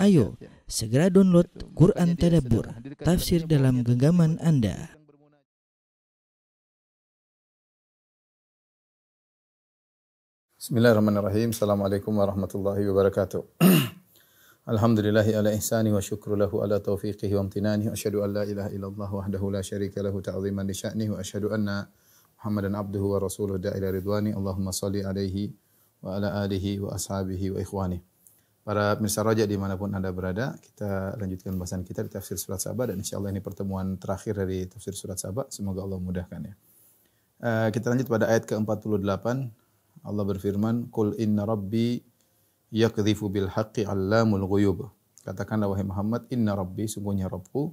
Ayo, segera download Quran Tadabbur, tafsir dalam genggaman Anda. Bismillahirrahmanirrahim. Assalamualaikum warahmatullahi wabarakatuh. Alhamdulillahi ala ihsani wa syukru lahu ala taufiqihi wa amtinani. Asyhadu an la ilaha illallah wahdahu la syarika lahu ta'ziman li sya'nihi wa asyhadu anna Muhammadan abduhu wa rasuluhu da'ila ridwani. Allahumma salli alaihi wa ala alihi wa ashabihi wa ikhwani. Para pemirsa Raja di mana pun Anda berada, kita lanjutkan bahasan kita di tafsir surat Sabah dan insya Allah ini pertemuan terakhir dari tafsir surat Sabah. Semoga Allah mudahkan ya. Uh, kita lanjut pada ayat ke-48. Allah berfirman, "Qul inna rabbi yakdhifu bil haqqi 'allamul ghuyub." Katakanlah wahai Muhammad, "Inna rabbi sungguhnya Rabbku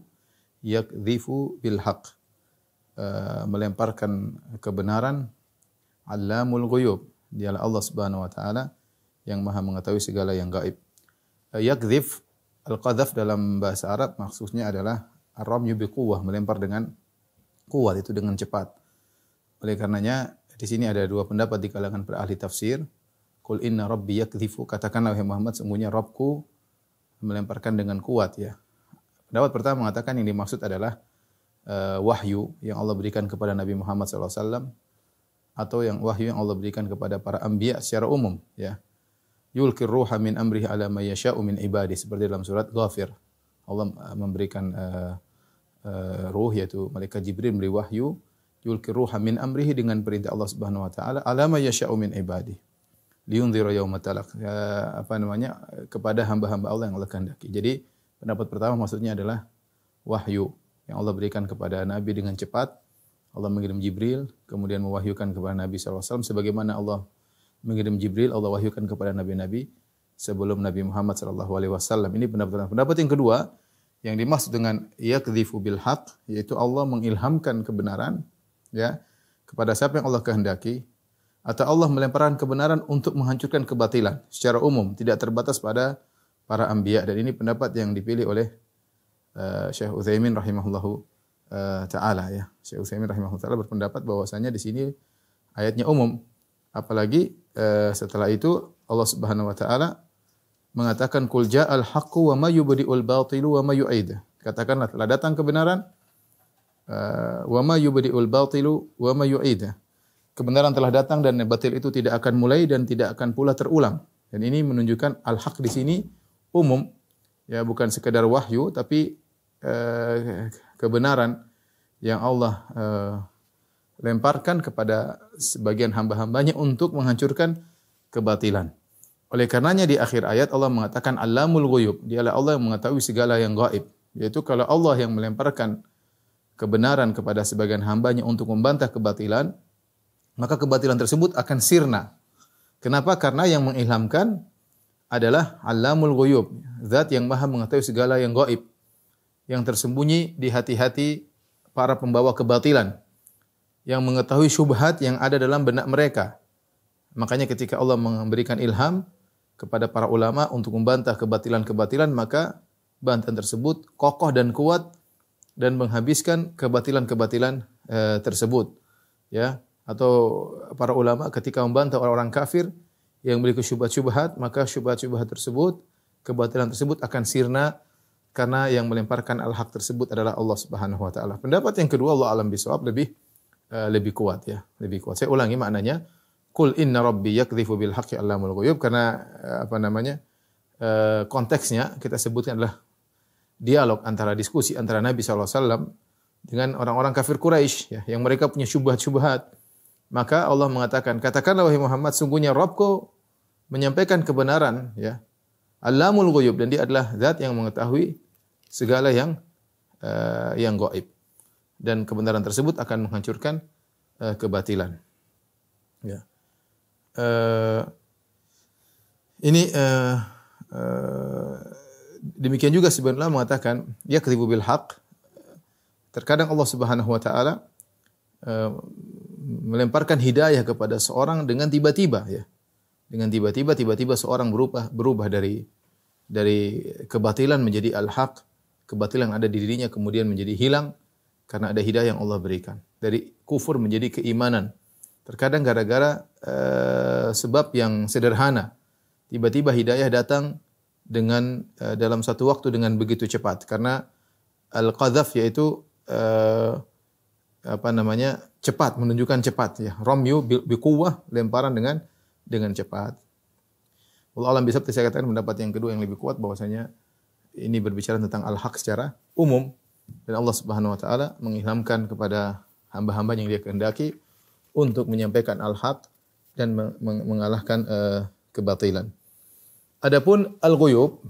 yakdhifu bil haqq." Uh, melemparkan kebenaran 'allamul ghuyub. Dialah Allah Subhanahu wa taala yang maha mengetahui segala yang gaib. Yakdzif al-qadhaf dalam bahasa Arab maksudnya adalah ar-ramyu biquwwah, melempar dengan kuat itu dengan cepat. Oleh karenanya di sini ada dua pendapat di kalangan para ahli tafsir. Qul inna rabbi yakdzifu, katakanlah wahai Muhammad sungguhnya Rabbku melemparkan dengan kuat ya. Pendapat pertama mengatakan yang dimaksud adalah uh, wahyu yang Allah berikan kepada Nabi Muhammad SAW atau yang wahyu yang Allah berikan kepada para anbiya secara umum ya yulkir ruha min amrihi ala may yasha'u min ibadi seperti dalam surat Ghafir. Allah uh, memberikan uh, uh, ruh yaitu malaikat Jibril memberi wahyu yulkir ruha min amrihi dengan perintah Allah Subhanahu wa taala ala may yasha'u min ibadi. Liunzira yauma talaq. Uh, apa namanya? kepada hamba-hamba Allah yang Allah kehendaki. Jadi pendapat pertama maksudnya adalah wahyu yang Allah berikan kepada Nabi dengan cepat. Allah mengirim Jibril, kemudian mewahyukan kepada Nabi SAW sebagaimana Allah mengirim Jibril Allah wahyukan kepada nabi-nabi sebelum Nabi Muhammad sallallahu alaihi wasallam. Ini pendapat pendapat yang kedua yang dimaksud dengan yakdzifu bil haq yaitu Allah mengilhamkan kebenaran ya kepada siapa yang Allah kehendaki atau Allah melemparkan kebenaran untuk menghancurkan kebatilan secara umum tidak terbatas pada para anbiya dan ini pendapat yang dipilih oleh uh, Syekh Utsaimin rahimahullahu uh, taala ya. Syekh Utsaimin rahimahullahu taala berpendapat bahwasanya di sini ayatnya umum apalagi Eh, setelah itu Allah Subhanahu wa taala mengatakan kul ja'al haqqu wa ma yubdi'ul batilu wa ma yu'id. Katakanlah telah datang kebenaran uh, wa ma yubdi'ul batilu wa ma yu'id. Kebenaran telah datang dan batil itu tidak akan mulai dan tidak akan pula terulang. Dan ini menunjukkan al-haq di sini umum ya bukan sekedar wahyu tapi uh, kebenaran yang Allah uh, lemparkan kepada sebagian hamba-hambanya untuk menghancurkan kebatilan. Oleh karenanya di akhir ayat Allah mengatakan Alamul ghuyub. Dialah Allah yang mengetahui segala yang gaib. Yaitu kalau Allah yang melemparkan kebenaran kepada sebagian hambanya untuk membantah kebatilan, maka kebatilan tersebut akan sirna. Kenapa? Karena yang mengilhamkan adalah Alamul ghuyub. Zat yang maha mengetahui segala yang gaib. Yang tersembunyi di hati-hati para pembawa kebatilan yang mengetahui syubhat yang ada dalam benak mereka. Makanya ketika Allah memberikan ilham kepada para ulama untuk membantah kebatilan-kebatilan, maka bantahan tersebut kokoh dan kuat dan menghabiskan kebatilan-kebatilan e, tersebut. Ya, atau para ulama ketika membantah orang-orang kafir yang memiliki syubhat-syubhat, maka syubhat-syubhat tersebut, kebatilan tersebut akan sirna karena yang melemparkan al-haq tersebut adalah Allah Subhanahu wa taala. Pendapat yang kedua Allah alam bisawab lebih lebih kuat ya, lebih kuat. Saya ulangi maknanya, kul inna rabbi yakdzifu bil haqqi allamul ghuyub karena uh, apa namanya? Uh, konteksnya kita sebutkan adalah dialog antara diskusi antara Nabi SAW dengan orang-orang kafir Quraisy ya, yang mereka punya syubhat-syubhat. Maka Allah mengatakan, katakanlah wahai Muhammad, sungguhnya Rabbku menyampaikan kebenaran ya. Alamul ghuyub dan dia adalah zat yang mengetahui segala yang uh, yang gaib dan kebenaran tersebut akan menghancurkan uh, kebatilan. Ya. Uh, ini uh, uh, demikian juga sebenarnya mengatakan ya ketibu bil haq. Terkadang Allah Subhanahu wa taala uh, melemparkan hidayah kepada seorang dengan tiba-tiba ya. Dengan tiba-tiba tiba-tiba seorang berubah berubah dari dari kebatilan menjadi al-haq, kebatilan yang ada di dirinya kemudian menjadi hilang karena ada hidayah yang Allah berikan. Dari kufur menjadi keimanan. Terkadang gara-gara uh, sebab yang sederhana. Tiba-tiba hidayah datang dengan uh, dalam satu waktu dengan begitu cepat karena al-qadhaf yaitu uh, apa namanya cepat menunjukkan cepat ya romyu biquwah lemparan dengan dengan cepat Allah alam bisa saya katakan pendapat yang kedua yang lebih kuat bahwasanya ini berbicara tentang al-haq secara umum dan Allah Subhanahu wa taala mengilhamkan kepada hamba-hamba yang dia kehendaki untuk menyampaikan al-haq dan mengalahkan uh, kebatilan. Adapun al-ghuyub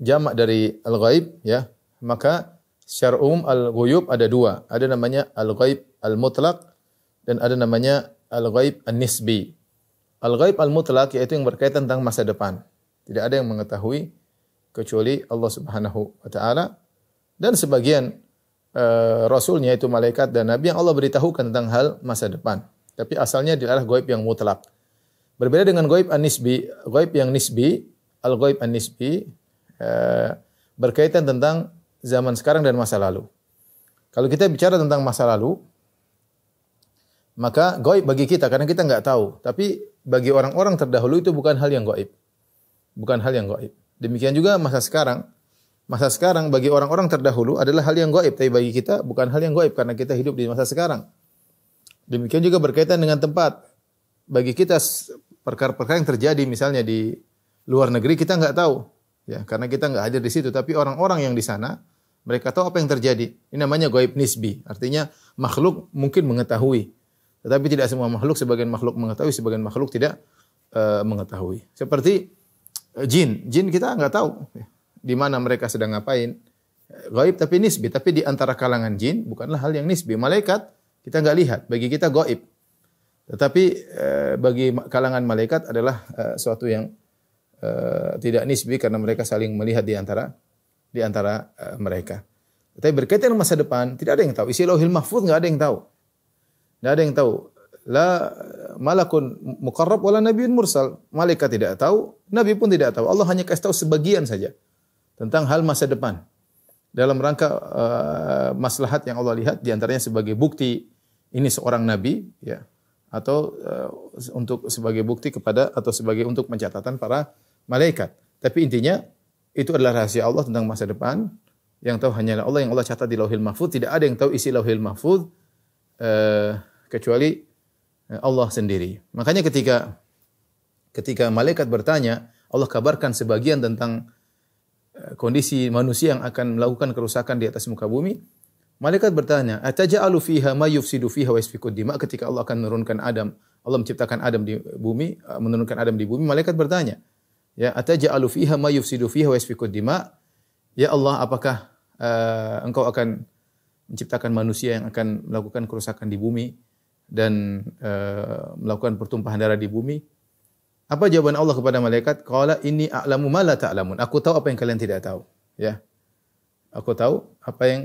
jamak dari al-ghaib ya, maka secara umum al-ghuyub ada dua. Ada namanya al-ghaib al-mutlaq dan ada namanya al-ghaib an-nisbi. Al-ghaib al-mutlaq yaitu yang berkaitan tentang masa depan. Tidak ada yang mengetahui kecuali Allah Subhanahu wa taala dan sebagian uh, rasulnya itu malaikat dan nabi yang Allah beritahukan tentang hal masa depan. Tapi asalnya adalah ghaib yang mutlak. Berbeda dengan ghaib an-nisbi, ghaib yang nisbi al-ghaib an-nisbi uh, berkaitan tentang zaman sekarang dan masa lalu. Kalau kita bicara tentang masa lalu, maka goib bagi kita karena kita nggak tahu. Tapi bagi orang-orang terdahulu itu bukan hal yang goib, bukan hal yang goib. Demikian juga masa sekarang, masa sekarang bagi orang-orang terdahulu adalah hal yang goib, tapi bagi kita bukan hal yang goib karena kita hidup di masa sekarang. Demikian juga berkaitan dengan tempat. Bagi kita perkara-perkara yang terjadi misalnya di luar negeri kita nggak tahu. Ya karena kita nggak hadir di situ. Tapi orang-orang yang di sana mereka tahu apa yang terjadi. Ini namanya goib nisbi. Artinya makhluk mungkin mengetahui. Tetapi tidak semua makhluk sebagian makhluk mengetahui sebagian makhluk tidak uh, mengetahui. Seperti uh, jin. Jin kita nggak tahu. Di mana mereka sedang ngapain goib tapi nisbi tapi di antara kalangan jin bukanlah hal yang nisbi malaikat kita nggak lihat bagi kita goib tetapi uh, bagi kalangan malaikat adalah uh, suatu yang uh, tidak nisbi karena mereka saling melihat di antara di antara uh, mereka. Tapi berkaitan masa depan, tidak ada yang tahu. Isi lauhil mahfuz ada yang tahu. Tidak ada yang tahu. La malakun mukarrab wala nabiun mursal. Malaikat tidak tahu, nabi pun tidak tahu. Allah hanya kasih tahu sebagian saja tentang hal masa depan. Dalam rangka uh, maslahat yang Allah lihat di antaranya sebagai bukti ini seorang nabi ya atau uh, untuk sebagai bukti kepada atau sebagai untuk pencatatan para malaikat. Tapi intinya itu adalah rahasia Allah tentang masa depan. Yang tahu hanyalah Allah yang Allah catat di Lauhil Mahfuz. Tidak ada yang tahu isi Lauhil Mahfuz uh, kecuali Allah sendiri. Makanya ketika ketika malaikat bertanya, Allah kabarkan sebagian tentang kondisi manusia yang akan melakukan kerusakan di atas muka bumi. Malaikat bertanya, "Ataja'alu fiha ma yufsidu fiha wa yasfiku dima?" Ketika Allah akan menurunkan Adam, Allah menciptakan Adam di bumi, menurunkan Adam di bumi, malaikat bertanya, Ya, ataja'alu fiha ma yufsidu fiha wa yasfiku dima? Ya Allah, apakah uh, engkau akan menciptakan manusia yang akan melakukan kerusakan di bumi dan uh, melakukan pertumpahan darah di bumi? Apa jawaban Allah kepada malaikat? Qala inni a'lamu ma la ta'lamun. Aku tahu apa yang kalian tidak tahu. Ya. Aku tahu apa yang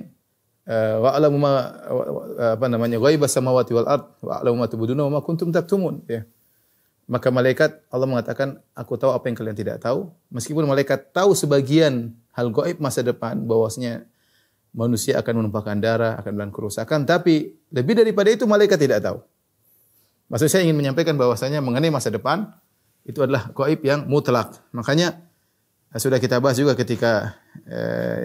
uh, wa a'lamu ma apa namanya ghaibas samawati wal ard wa a'lamu ma tubuduna wa ma kuntum taktumun. Ya. Maka malaikat Allah mengatakan, aku tahu apa yang kalian tidak tahu. Meskipun malaikat tahu sebagian hal gaib masa depan, bahwasanya manusia akan menumpahkan darah, akan melakukan kerusakan. Tapi lebih daripada itu malaikat tidak tahu. Maksud saya ingin menyampaikan bahwasanya mengenai masa depan, itu adalah gaib yang mutlak. Makanya sudah kita bahas juga ketika eh,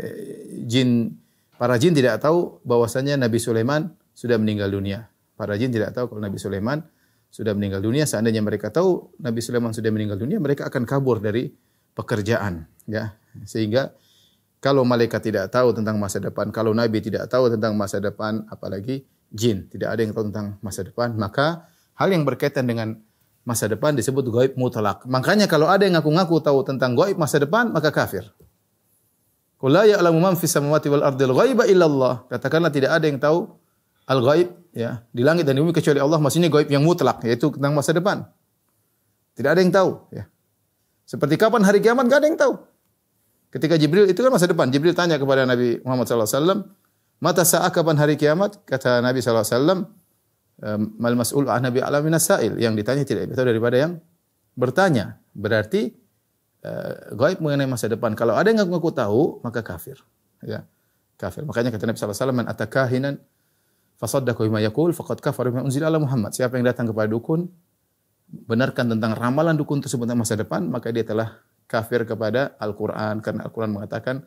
jin para jin tidak tahu bahwasanya Nabi Sulaiman sudah meninggal dunia. Para jin tidak tahu kalau Nabi Sulaiman sudah meninggal dunia, seandainya mereka tahu Nabi Sulaiman sudah meninggal dunia, mereka akan kabur dari pekerjaan, ya. Sehingga kalau malaikat tidak tahu tentang masa depan, kalau nabi tidak tahu tentang masa depan, apalagi jin tidak ada yang tahu tentang masa depan, maka hal yang berkaitan dengan masa depan disebut gaib mutlak. Makanya kalau ada yang ngaku-ngaku tahu tentang gaib masa depan, maka kafir. Qul la ya'lamu man fis samawati wal ardil ghaiba illallah. Katakanlah tidak ada yang tahu al-ghaib ya di langit dan di bumi kecuali Allah maksudnya gaib yang mutlak yaitu tentang masa depan. Tidak ada yang tahu ya. Seperti kapan hari kiamat enggak ada yang tahu. Ketika Jibril itu kan masa depan. Jibril tanya kepada Nabi Muhammad SAW, Mata saat kapan hari kiamat? Kata Nabi SAW, Mal mas'ul ah Nabi alamin sa'il. Yang ditanya tidak lebih tahu daripada yang bertanya. Berarti uh, gaib mengenai masa depan. Kalau ada yang ngaku tahu, maka kafir. Ya, kafir. Makanya kata Nabi SAW, Man atakahinan fasaddaqu bima yaqul faqad kafara bima unzila ala Muhammad. Siapa yang datang kepada dukun benarkan tentang ramalan dukun tersebut tentang masa depan, maka dia telah kafir kepada Al-Qur'an karena Al-Qur'an mengatakan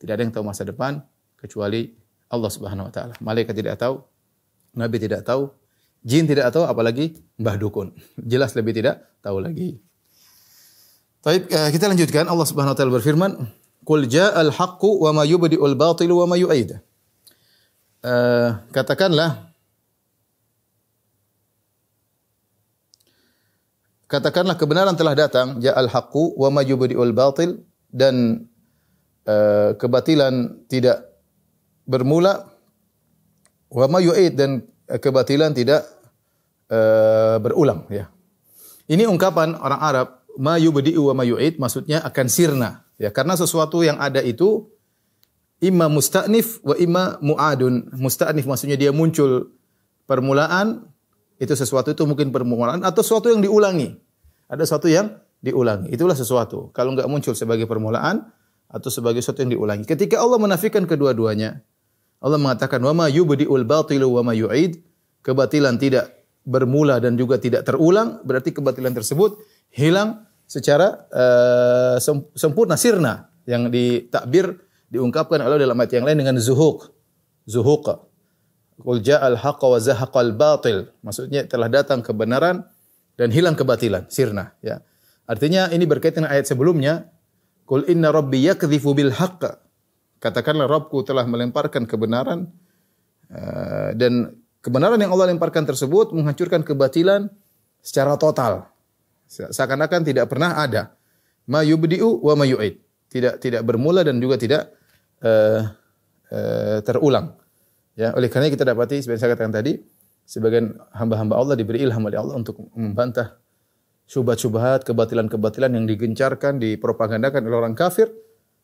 tidak ada yang tahu masa depan kecuali Allah Subhanahu wa taala. Malaikat tidak tahu, nabi tidak tahu, jin tidak tahu apalagi mbah dukun. Jelas lebih tidak tahu lagi. Baik, eh, kita lanjutkan. Allah Subhanahu wa taala berfirman, "Qul ja'al haqqu wa ma yubdi'ul batilu wa ma yu'id." Uh, katakanlah katakanlah kebenaran telah datang ja'al haqqu wa ma yubdi'ul batil dan uh, kebatilan tidak bermula wa ma yu'id dan kebatilan tidak uh, berulang ya. Ini ungkapan orang Arab ma yubdi'u wa ma yu'id maksudnya akan sirna ya karena sesuatu yang ada itu imma musta'nif wa imma mu'adun. Musta'nif maksudnya dia muncul permulaan itu sesuatu itu mungkin permulaan atau sesuatu yang diulangi. Ada sesuatu yang diulangi. Itulah sesuatu. Kalau enggak muncul sebagai permulaan atau sebagai sesuatu yang diulangi. Ketika Allah menafikan kedua-duanya, Allah mengatakan wa ma yubdi'ul batilu wa ma yu'id. Kebatilan tidak bermula dan juga tidak terulang, berarti kebatilan tersebut hilang secara uh, sempurna sirna yang ditakbir diungkapkan Allah dalam ayat yang lain dengan zuhuk. Zuhuk. Qul ja'al haqqa wa zahaqal batil. Maksudnya telah datang kebenaran dan hilang kebatilan, sirna, ya. Artinya ini berkaitan dengan ayat sebelumnya, Qul inna rabbi yakdhifu bil haqq. Katakanlah Rabbku telah melemparkan kebenaran uh, dan kebenaran yang Allah lemparkan tersebut menghancurkan kebatilan secara total. Seakan-akan tidak pernah ada. Ma yubdi'u wa ma yu'id. Tidak tidak bermula dan juga tidak uh, uh, terulang. Ya, oleh karena kita dapati seperti saya katakan tadi, sebagian hamba-hamba Allah diberi ilham oleh Allah untuk membantah syubhat-syubhat, kebatilan-kebatilan yang digencarkan, dipropagandakan oleh orang kafir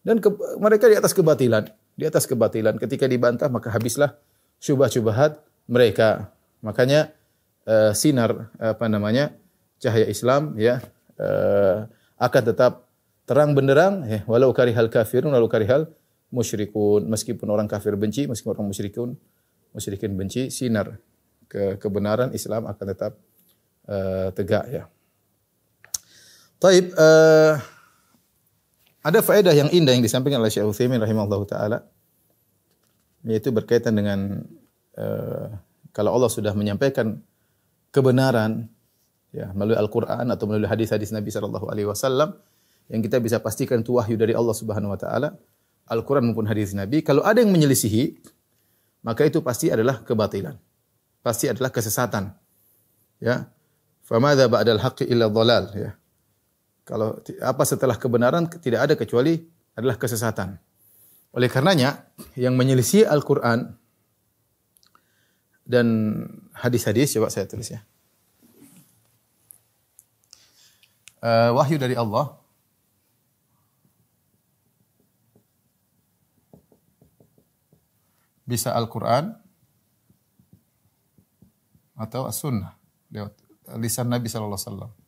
dan ke, mereka di atas kebatilan, di atas kebatilan. Ketika dibantah maka habislah syubhat-syubhat mereka. Makanya uh, sinar apa namanya? cahaya Islam ya uh, akan tetap terang benderang ya, walau karihal kafirun walau karihal musyrikun. Meskipun orang kafir benci, meskipun orang musyrikun, musyrikin benci, sinar ke kebenaran Islam akan tetap uh, tegak ya. Taib, uh, ada faedah yang indah yang disampaikan oleh Syekh Utsaimin rahimahullahu taala yaitu berkaitan dengan uh, kalau Allah sudah menyampaikan kebenaran ya melalui Al-Qur'an atau melalui hadis-hadis Nabi sallallahu alaihi wasallam yang kita bisa pastikan itu wahyu dari Allah Subhanahu wa taala Al-Quran maupun hadis Nabi, kalau ada yang menyelisihi, maka itu pasti adalah kebatilan. Pasti adalah kesesatan. Ya. Famadha ba'dal haqqi illa dhalal. Ya. Kalau apa setelah kebenaran tidak ada kecuali adalah kesesatan. Oleh karenanya, yang menyelisih Al-Quran dan hadis-hadis, coba saya tulis ya. Uh, wahyu dari Allah bisa Al-Quran atau As-Sunnah lewat lisan Nabi Sallallahu Alaihi Wasallam.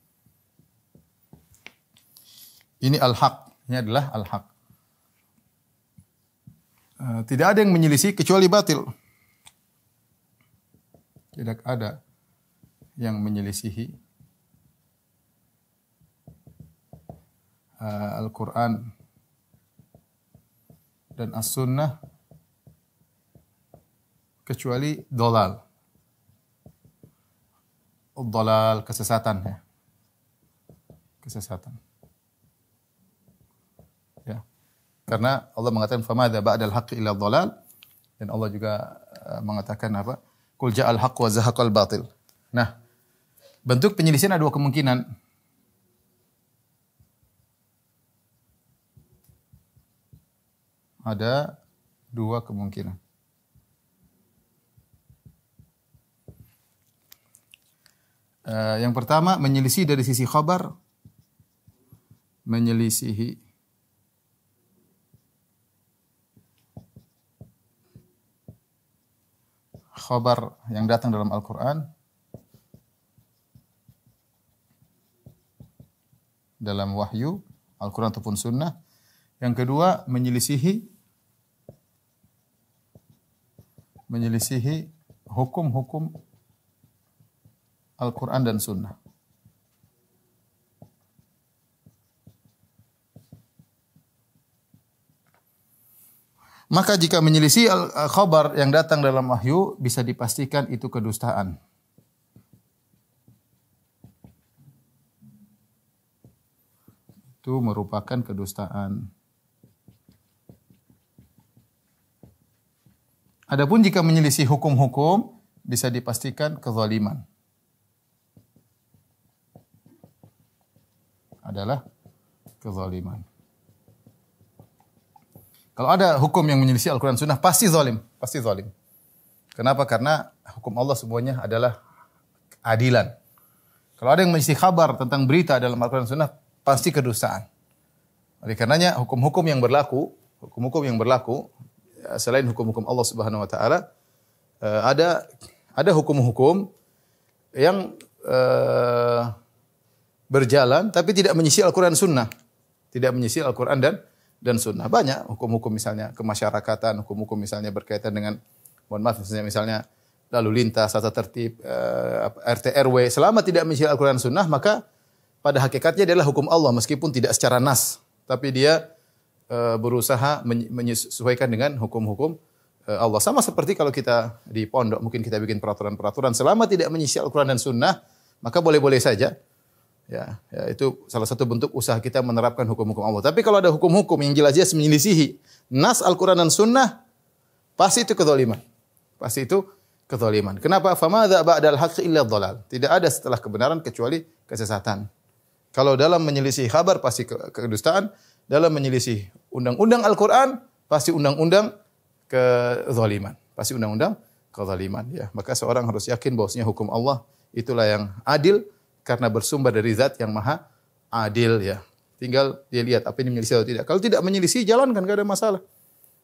Ini al-haq, ini adalah al-haq. Uh, tidak ada yang menyelisih kecuali batil. Tidak ada yang menyelisihi uh, Al-Quran dan As-Sunnah kecuali dolal. Dolal kesesatan ya. Kesesatan. Ya. Karena Allah mengatakan famadza ba'dal haqqi illa dolal dan Allah juga uh, mengatakan apa? Qul ja'al haqq wa zahaqal batil. Nah, bentuk penyelisihan ada dua kemungkinan. Ada dua kemungkinan. Uh, yang pertama menyelisih dari sisi khabar menyelisihi khabar yang datang dalam Al-Qur'an dalam wahyu Al-Qur'an ataupun sunnah. Yang kedua menyelisihi menyelisihi hukum-hukum Al-Quran dan Sunnah. Maka jika menyelisih khabar yang datang dalam wahyu bisa dipastikan itu kedustaan. Itu merupakan kedustaan. Adapun jika menyelisih hukum-hukum bisa dipastikan kezaliman. Adalah kezaliman. Kalau ada hukum yang menyelisih Al-Quran Sunnah, pasti zalim. Pasti zalim. Kenapa? Karena hukum Allah semuanya adalah adilan. Kalau ada yang menyelisih kabar tentang berita dalam Al-Quran Sunnah, pasti kedustaan. Oleh karenanya, hukum-hukum yang berlaku, hukum-hukum yang berlaku, ya, selain hukum-hukum Allah Subhanahu Wa Taala, eh, ada ada hukum-hukum yang eh, berjalan tapi tidak menyisi Al-Quran Sunnah. Tidak menyisi Al-Quran dan dan Sunnah. Banyak hukum-hukum misalnya kemasyarakatan, hukum-hukum misalnya berkaitan dengan, mohon maaf misalnya, misalnya lalu lintas, tata tertib, eh, RT RW. Selama tidak menyisi Al-Quran Sunnah, maka pada hakikatnya adalah hukum Allah meskipun tidak secara nas. Tapi dia eh, berusaha menye- menyesuaikan dengan hukum-hukum eh, Allah. Sama seperti kalau kita di pondok, mungkin kita bikin peraturan-peraturan. Selama tidak menyisi Al-Quran dan Sunnah, maka boleh-boleh saja. Ya, ya, itu salah satu bentuk usaha kita menerapkan hukum-hukum Allah. Tapi kalau ada hukum-hukum yang jelas-jelas menyelisihi nas Al-Quran dan Sunnah, pasti itu kezaliman. Pasti itu kezaliman. Kenapa? Famadha ba'dal haqqi illa dhalal. Tidak ada setelah kebenaran kecuali kesesatan. Kalau dalam menyelisih kabar pasti ke- kedustaan, dalam menyelisih undang-undang Al-Quran pasti undang-undang kezaliman. Pasti undang-undang kezaliman ya. Maka seorang harus yakin bahwasanya hukum Allah itulah yang adil karena bersumber dari zat yang maha adil ya. Tinggal dia lihat apa ini menyelisih atau tidak. Kalau tidak menyelisih jalankan gak ada masalah.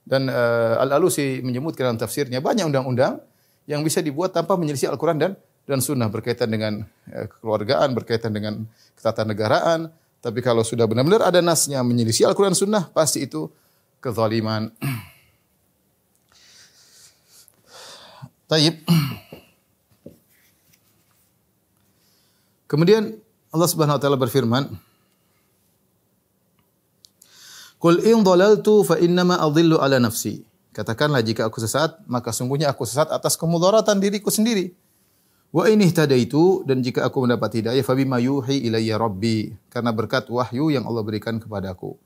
Dan uh, Al-Alusi menyebutkan dalam tafsirnya banyak undang-undang yang bisa dibuat tanpa menyelisih Al-Quran dan dan sunnah berkaitan dengan eh, kekeluargaan, berkaitan dengan ketatanegaraan. Tapi kalau sudah benar-benar ada nasnya menyelisih Al-Quran sunnah, pasti itu kezaliman. Taib. Kemudian Allah Subhanahu wa taala berfirman, Qul in dhalaltu fa innama adhillu ala nafsi. Katakanlah jika aku sesat, maka sungguhnya aku sesat atas kemudaratan diriku sendiri. Wa in ihtadaitu dan jika aku mendapat hidayah fa bima yuhi ilayya rabbi karena berkat wahyu yang Allah berikan kepadaku.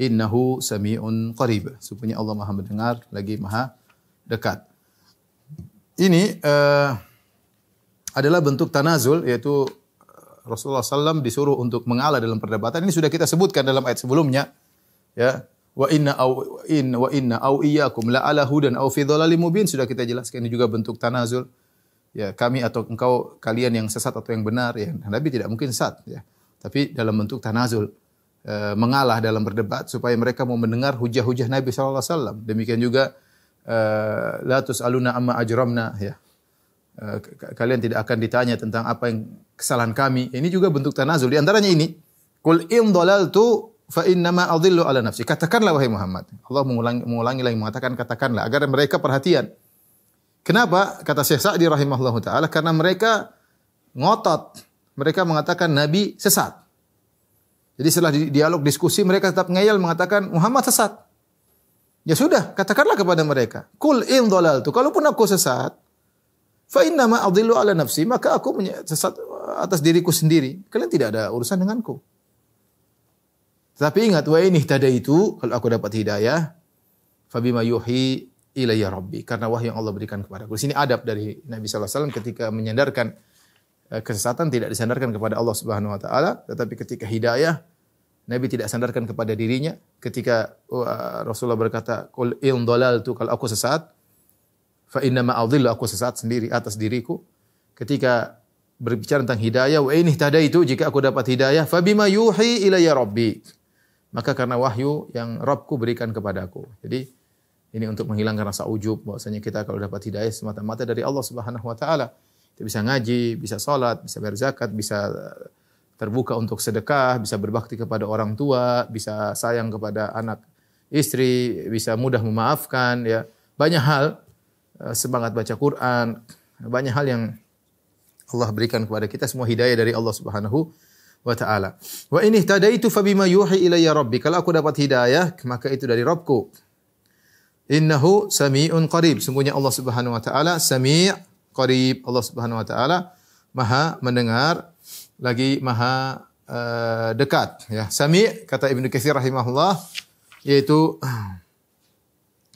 Innahu samiun qarib. Supaya Allah Maha mendengar lagi Maha dekat. Ini eh, adalah bentuk tanazul yaitu Rasulullah SAW disuruh untuk mengalah dalam perdebatan. Ini sudah kita sebutkan dalam ayat sebelumnya. Ya, wa inna au in wa inna au iyyakum la ala hudan au fi dhalalim mubin sudah kita jelaskan ini juga bentuk tanazul. Ya, kami atau engkau kalian yang sesat atau yang benar ya. Nabi tidak mungkin sesat ya. Tapi dalam bentuk tanazul e, mengalah dalam berdebat supaya mereka mau mendengar hujah-hujah Nabi sallallahu alaihi wasallam. Demikian juga e, la tusaluna amma ajramna ya. E, kalian tidak akan ditanya tentang apa yang kesalahan kami. Ini juga bentuk tanazul. Di antaranya ini, Qul in dhalaltu fa innama adhillu ala nafsi. Katakanlah wahai Muhammad. Allah mengulangi, mengulangi lagi mengatakan katakanlah agar mereka perhatian. Kenapa? Kata Syekh Sa'di rahimahullah taala karena mereka ngotot. Mereka mengatakan Nabi sesat. Jadi setelah di dialog diskusi mereka tetap ngeyel mengatakan Muhammad sesat. Ya sudah, katakanlah kepada mereka, "Kul in dhalaltu." Kalaupun aku sesat, fa inna ma adillu ala nafsi, maka aku sesat atas diriku sendiri. Kalian tidak ada urusan denganku. Tapi ingat, wa ini itu kalau aku dapat hidayah, fa bima yuhi ilayya rabbi karena wahyu yang Allah berikan kepadaku. Di sini adab dari Nabi sallallahu alaihi wasallam ketika menyandarkan kesesatan tidak disandarkan kepada Allah Subhanahu wa taala, tetapi ketika hidayah Nabi tidak sandarkan kepada dirinya. Ketika uh, Rasulullah berkata, "Qul in dhalaltu kalau aku sesat, fa inna ma aku sesat sendiri atas diriku." Ketika berbicara tentang hidayah, wa ini itu jika aku dapat hidayah, fa bima yuhi ilayya rabbi. Maka karena wahyu yang Rabbku berikan kepadaku. Jadi ini untuk menghilangkan rasa ujub bahwasanya kita kalau dapat hidayah semata-mata dari Allah Subhanahu wa taala. Kita bisa ngaji, bisa salat, bisa bayar zakat, bisa terbuka untuk sedekah, bisa berbakti kepada orang tua, bisa sayang kepada anak istri, bisa mudah memaafkan ya. Banyak hal semangat baca Quran, banyak hal yang Allah berikan kepada kita semua hidayah dari Allah Subhanahu wa taala. Wa in ihtadaitu fa bima yuhi ilayya rabbi. Kalau aku dapat hidayah, maka itu dari Rabbku. Innahu sami'un qarib. Sungguhnya Allah Subhanahu wa taala sami' qarib. Allah Subhanahu wa taala Maha mendengar lagi Maha uh, dekat ya. Sami' kata Ibnu Katsir rahimahullah yaitu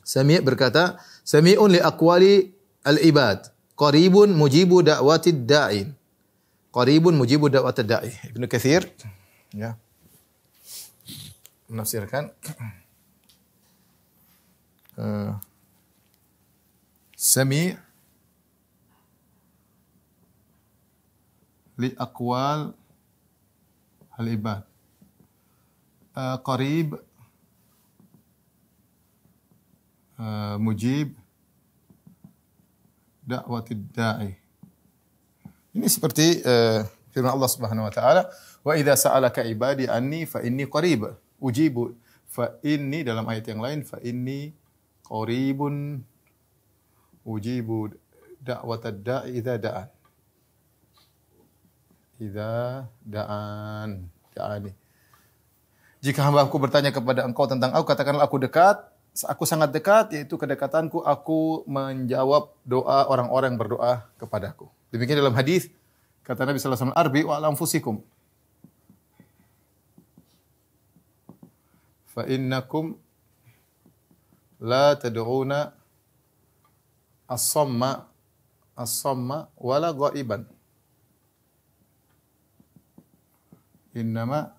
Sami' berkata, Sami'un li aqwali al-ibad, qaribun mujibu da'watid da'in. Qaribun mujibu da'watid da'i. Ibnu Katsir ya. Menafsirkan uh, Sami' li aqwal al-ibad. Uh, qarib uh, mujib dakwatid da'i. Ini seperti uh, firman Allah Subhanahu wa taala, "Wa idza sa'alaka ibadi anni fa inni qarib ujibu." Fa inni dalam ayat yang lain fa inni qaribun ujibu da'watad da'i idza da'an. Idza da'an, da'ani. Jika hambaku bertanya kepada engkau tentang aku, katakanlah aku dekat, aku sangat dekat yaitu kedekatanku aku menjawab doa orang-orang yang berdoa kepadaku. Demikian dalam hadis kata Nabi sallallahu alaihi wasallam arbi wa anfusikum. Fa innakum la tad'una as-samma as-samma wala ghaiban. Innama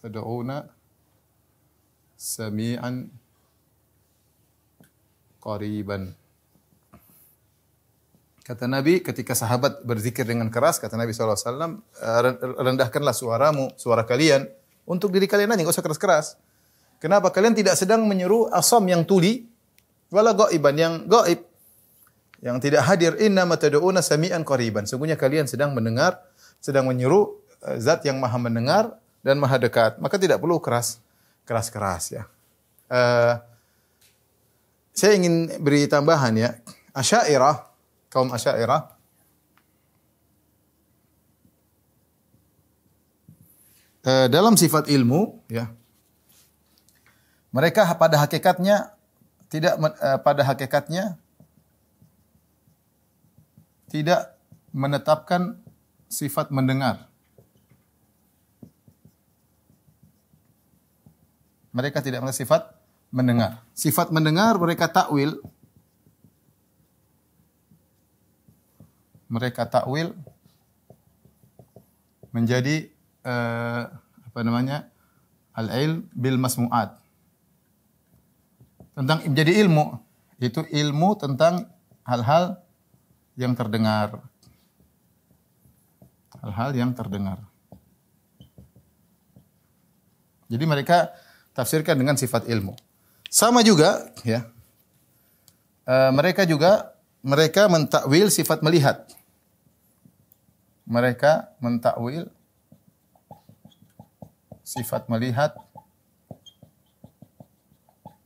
tad'una sami'an qariban. Kata Nabi ketika sahabat berzikir dengan keras, kata Nabi SAW, rendahkanlah suaramu, suara kalian, untuk diri kalian aja, nggak usah keras-keras. Kenapa? Kalian tidak sedang menyeru asam yang tuli, wala goiban yang goib, yang tidak hadir. Inna matada'una sami'an qariban. Sungguhnya kalian sedang mendengar, sedang menyeru zat yang maha mendengar dan maha dekat. Maka tidak perlu keras, keras-keras ya. Uh, saya ingin beri tambahan ya. Asyairah, kaum Asyairah eh, dalam sifat ilmu ya. Mereka pada hakikatnya tidak eh, pada hakikatnya tidak menetapkan sifat mendengar. Mereka tidak menetapkan sifat mendengar. Sifat mendengar mereka takwil. Mereka takwil menjadi uh, apa namanya? Al-ilm bil masmu'at. Tentang menjadi ilmu, itu ilmu tentang hal-hal yang terdengar. Hal-hal yang terdengar. Jadi mereka tafsirkan dengan sifat ilmu. Sama juga ya. Uh, mereka juga mereka mentakwil sifat melihat. Mereka mentakwil sifat melihat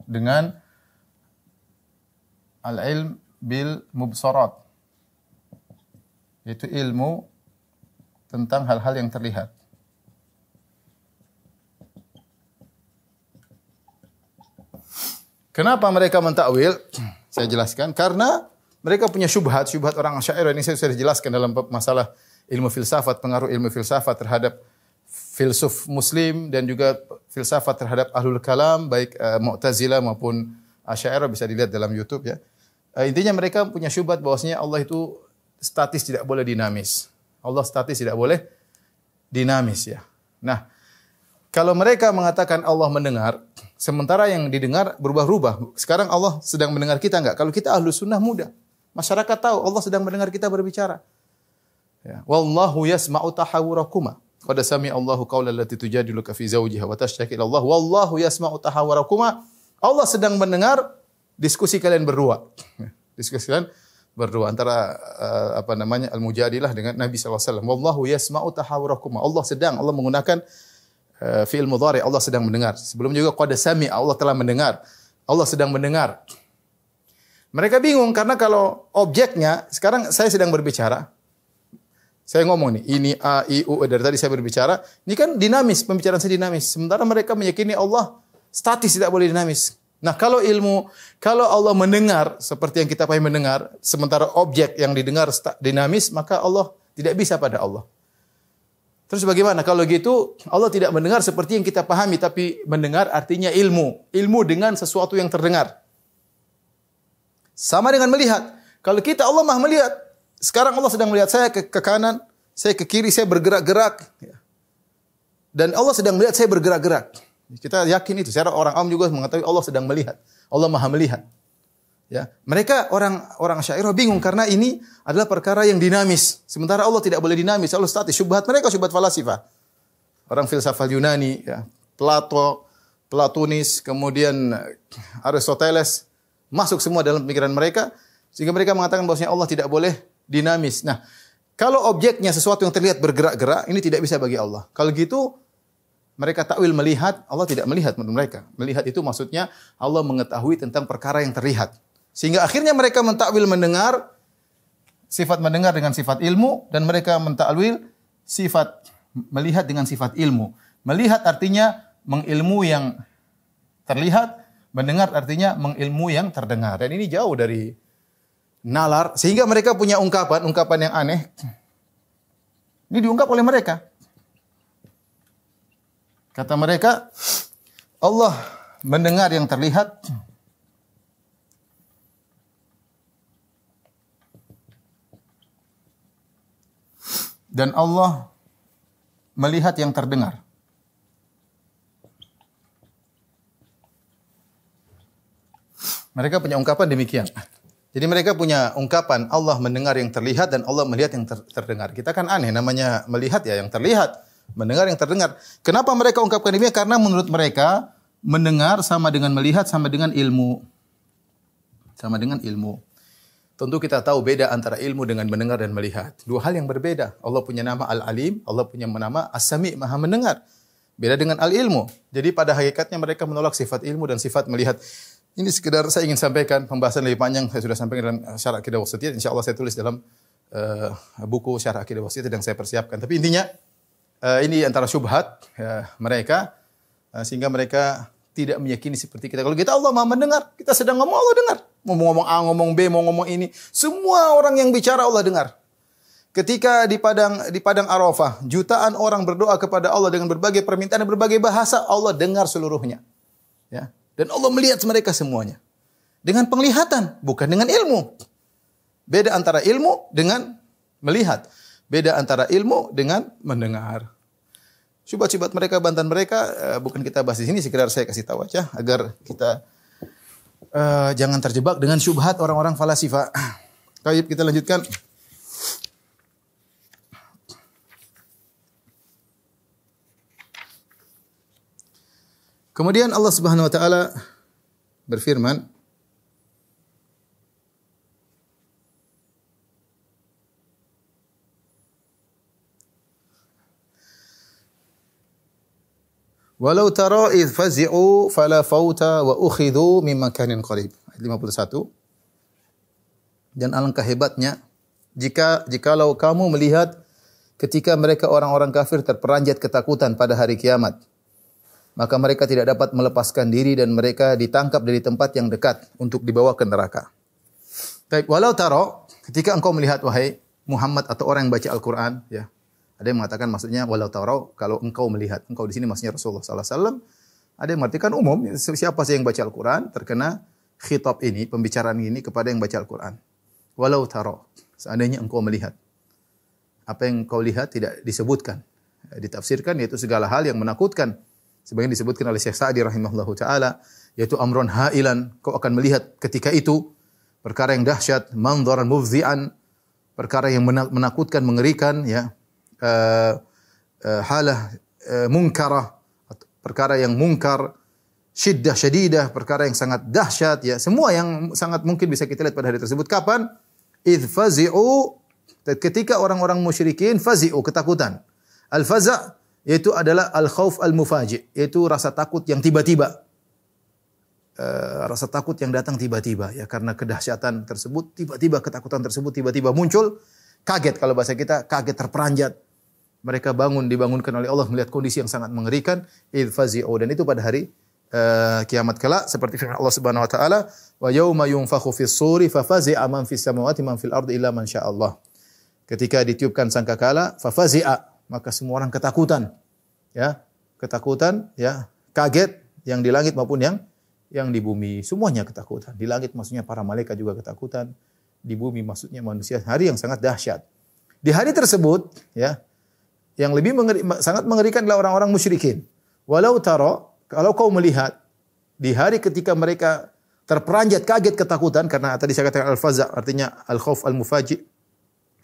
dengan al-ilm bil mubsarat. Itu ilmu tentang hal-hal yang terlihat. Kenapa mereka mentakwil? Saya jelaskan karena mereka punya syubhat, syubhat orang Asy'ariyah ini saya sudah jelaskan dalam masalah ilmu filsafat, pengaruh ilmu filsafat terhadap filsuf muslim dan juga filsafat terhadap ahlul kalam baik uh, Mu'tazilah maupun Asy'ariyah bisa dilihat dalam YouTube ya. Uh, intinya mereka punya syubhat bahwasanya Allah itu statis tidak boleh dinamis. Allah statis tidak boleh dinamis ya. Nah, kalau mereka mengatakan Allah mendengar, sementara yang didengar berubah-ubah. Sekarang Allah sedang mendengar kita enggak? Kalau kita ahlu sunnah mudah. Masyarakat tahu Allah sedang mendengar kita berbicara. Ya. Wallahu yasma'u tahawurakuma. Qad sami Allahu qawla allati tujadiluka fi zawjiha wa tashtaki ila Allah. Wallahu yasma'u tahawurakuma. Allah sedang mendengar diskusi kalian berdua. Diskusi kalian berdua antara uh, apa namanya al-mujadilah dengan Nabi SAW. Wallahu yasma'u tahawurakuma. Allah sedang Allah menggunakan uh, fi'il mudhari Allah sedang mendengar. Sebelum juga qad sami Allah telah mendengar. Allah sedang mendengar. Mereka bingung karena kalau objeknya sekarang saya sedang berbicara. Saya ngomong nih, ini A, I, U, dari tadi saya berbicara. Ini kan dinamis, pembicaraan saya dinamis. Sementara mereka meyakini Allah statis tidak boleh dinamis. Nah, kalau ilmu, kalau Allah mendengar seperti yang kita pahami mendengar, sementara objek yang didengar dinamis, maka Allah tidak bisa pada Allah. Terus bagaimana? Kalau gitu, Allah tidak mendengar seperti yang kita pahami, tapi mendengar artinya ilmu. Ilmu dengan sesuatu yang terdengar. Sama dengan melihat. Kalau kita Allah mah melihat. Sekarang Allah sedang melihat saya ke, ke kanan, saya ke kiri, saya bergerak-gerak. Dan Allah sedang melihat saya bergerak-gerak. Kita yakin itu. Secara orang awam juga mengetahui Allah sedang melihat. Allah Maha melihat. Ya, mereka orang orang Syairah bingung karena ini adalah perkara yang dinamis. Sementara Allah tidak boleh dinamis, Allah statis. Syubhat mereka syubhat falasifah. Orang filsafat Yunani, ya, Plato, Platonis, kemudian Aristoteles masuk semua dalam pemikiran mereka sehingga mereka mengatakan bahwasanya Allah tidak boleh dinamis. Nah, kalau objeknya sesuatu yang terlihat bergerak-gerak, ini tidak bisa bagi Allah. Kalau gitu, mereka takwil melihat, Allah tidak melihat menurut mereka. Melihat itu maksudnya Allah mengetahui tentang perkara yang terlihat. Sehingga akhirnya mereka mentakwil mendengar, sifat mendengar dengan sifat ilmu, dan mereka mentakwil sifat melihat dengan sifat ilmu. Melihat artinya mengilmu yang terlihat, mendengar artinya mengilmu yang terdengar. Dan ini jauh dari nalar, sehingga mereka punya ungkapan, ungkapan yang aneh. Ini diungkap oleh mereka. Kata mereka, Allah mendengar yang terlihat dan Allah melihat yang terdengar. Mereka punya ungkapan demikian. Jadi mereka punya ungkapan Allah mendengar yang terlihat dan Allah melihat yang ter terdengar. Kita kan aneh namanya melihat ya yang terlihat mendengar yang terdengar. Kenapa mereka ungkapkan demikian? Karena menurut mereka mendengar sama dengan melihat sama dengan ilmu. Sama dengan ilmu. Tentu kita tahu beda antara ilmu dengan mendengar dan melihat. Dua hal yang berbeda. Allah punya nama Al-Alim, Allah punya nama As-Sami, Maha mendengar. Beda dengan al-ilmu. Jadi pada hakikatnya mereka menolak sifat ilmu dan sifat melihat. Ini sekedar saya ingin sampaikan pembahasan lebih panjang saya sudah sampaikan dalam syarah akidah wasatiyah. Insya Allah saya tulis dalam uh, buku syarah akidah wasatiyah yang saya persiapkan. Tapi intinya uh, ini antara syubhat ya, mereka uh, sehingga mereka tidak meyakini seperti kita. Kalau kita Allah Maha mendengar, kita sedang ngomong Allah dengar. Ngomong-ngomong A, ngomong B, mau ngomong ini, semua orang yang bicara Allah dengar. Ketika di padang di padang Arafah, jutaan orang berdoa kepada Allah dengan berbagai permintaan dan berbagai bahasa, Allah dengar seluruhnya. Ya. Dan Allah melihat mereka semuanya. Dengan penglihatan, bukan dengan ilmu. Beda antara ilmu dengan melihat. Beda antara ilmu dengan mendengar. Syubhat-syubhat mereka, bantan mereka, uh, bukan kita bahas di sini, sekedar saya kasih tahu aja agar kita uh, jangan terjebak dengan syubhat orang-orang falasifa. Baik, kita lanjutkan. Kemudian Allah Subhanahu wa taala berfirman, Walau tara idh fazi'u fala fauta wa ukhidhu min makanin qarib. 51. Dan alangkah hebatnya jika jikalau kamu melihat ketika mereka orang-orang kafir terperanjat ketakutan pada hari kiamat maka mereka tidak dapat melepaskan diri dan mereka ditangkap dari tempat yang dekat untuk dibawa ke neraka. Baik, walau taro ketika engkau melihat wahai Muhammad atau orang yang baca Al-Qur'an ya, ada yang mengatakan maksudnya walau tarau kalau engkau melihat. Engkau di sini maksudnya Rasulullah sallallahu alaihi wasallam. Ada yang mengartikan umum siapa sih yang baca Al-Qur'an terkena khitab ini, pembicaraan ini kepada yang baca Al-Qur'an. Walau tarau seandainya engkau melihat. Apa yang engkau lihat tidak disebutkan. Ditafsirkan yaitu segala hal yang menakutkan. Sebagian disebutkan oleh Syekh Sa'di rahimahullahu taala yaitu amron hailan kau akan melihat ketika itu perkara yang dahsyat, manzaran mufzi'an, perkara yang menakutkan, mengerikan ya uh, halah uh, munkarah, perkara yang mungkar, syiddah syadidah, perkara yang sangat dahsyat ya. Semua yang sangat mungkin bisa kita lihat pada hari tersebut. Kapan? Idh fazi'u ketika orang-orang musyrikin fazi'u ketakutan. Al-faza' yaitu adalah al-khauf al-mufaji, yaitu rasa takut yang tiba-tiba. Uh, rasa takut yang datang tiba-tiba ya karena kedahsyatan tersebut tiba-tiba ketakutan tersebut tiba-tiba muncul kaget kalau bahasa kita kaget terperanjat mereka bangun dibangunkan oleh Allah melihat kondisi yang sangat mengerikan idfazi'u dan itu pada hari uh, kiamat kelak seperti firman Allah Subhanahu wa taala wa yauma yunfakhu fis suri fafazi'a man fis samawati man fil ardi illa man Allah. Ketika ditiupkan sangkakala fafazi'a maka semua orang ketakutan. Ya, ketakutan ya, kaget yang di langit maupun yang yang di bumi semuanya ketakutan. Di langit maksudnya para malaikat juga ketakutan, di bumi maksudnya manusia. Hari yang sangat dahsyat. Di hari tersebut ya yang lebih mengeri, sangat mengerikan adalah orang-orang musyrikin. Walau taro, kalau kau melihat di hari ketika mereka terperanjat kaget ketakutan karena tadi saya katakan al-faza artinya al-khauf al-mufaji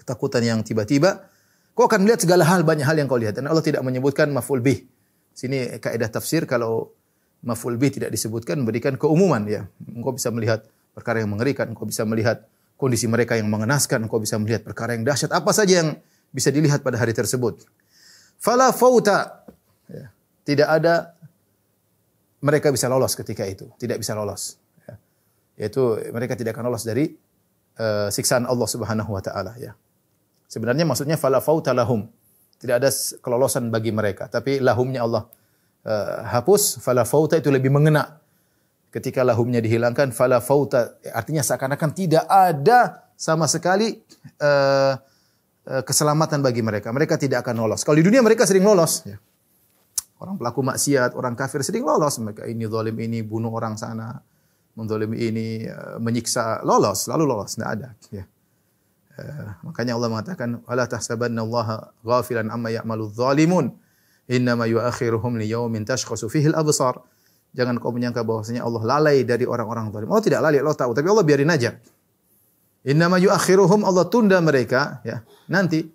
ketakutan yang tiba-tiba kau akan melihat segala hal banyak hal yang kau lihat dan Allah tidak menyebutkan maf'ul bih sini kaidah tafsir kalau maf'ul bih tidak disebutkan memberikan keumuman ya. Engkau bisa melihat perkara yang mengerikan, engkau bisa melihat kondisi mereka yang mengenaskan, engkau bisa melihat perkara yang dahsyat apa saja yang bisa dilihat pada hari tersebut. Fala fauta ya. tidak ada mereka bisa lolos ketika itu, tidak bisa lolos. Ya. Yaitu mereka tidak akan lolos dari uh, siksaan Allah Subhanahu wa taala ya. Sebenarnya maksudnya fala fauta lahum. Tidak ada kelolosan bagi mereka, tapi lahumnya Allah uh, hapus, fala fauta itu lebih mengena. Ketika lahumnya dihilangkan, fala fauta artinya seakan-akan tidak ada sama sekali uh, keselamatan bagi mereka. Mereka tidak akan lolos. Kalau di dunia mereka sering lolos. Ya. Orang pelaku maksiat, orang kafir sering lolos. Mereka ini zalim ini, bunuh orang sana, menzalimi ini, uh, menyiksa, lolos, lalu lolos. Tidak ada. Ya. Uh, makanya Allah mengatakan, "Wala tahsabanna Allah ghafilan amma ya'malu dzalimun." Innama yuakhiruhum liyaumin tashkhasu fihi al-absar. Jangan kau menyangka bahwasanya Allah lalai dari orang-orang zalim. Allah tidak lalai, Allah tahu, tapi Allah biarin aja. Innama yuakhiruhum Allah tunda mereka ya nanti